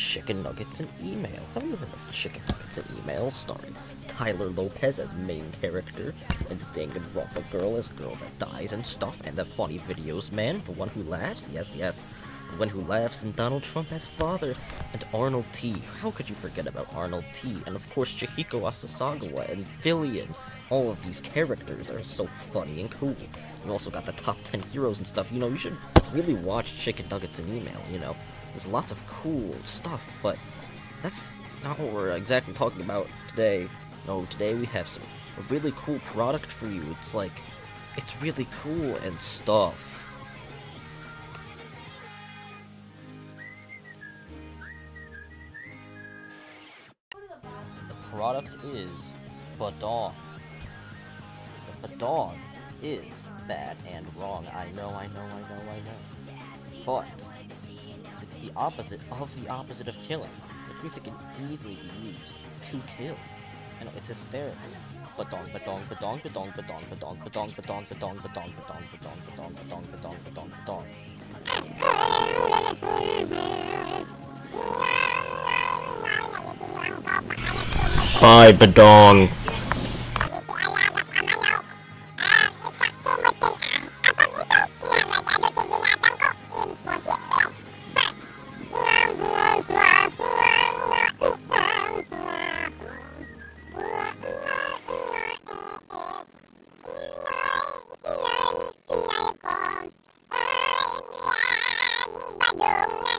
Chicken Nuggets and Email. Have you heard of Chicken Nuggets and Email, starring Tyler Lopez as main character, and Danganronpa Girl as girl that dies and stuff, and the funny videos man, the one who laughs, yes, yes, the one who laughs, and Donald Trump as father, and Arnold T. How could you forget about Arnold T? And of course Chihiko Asasagawa and Villian. All of these characters are so funny and cool. You also got the top 10 heroes and stuff. You know, you should really watch Chicken Nuggets and Email, you know. There's lots of cool stuff, but that's not what we're exactly talking about today. No, today we have some a really cool product for you. It's like, it's really cool and stuff. The product is Badong. Badong is bad and wrong. I know, I know, I know, I know. But it's the opposite of the opposite of killing, which means it can easily be used to kill. I know it's hysterical. Badong, badong, badong, badong, badong, badong, badong, badong, badong, badong, badong, badong, badong, badong, badong, badong, badong. Hi, badong. no, no.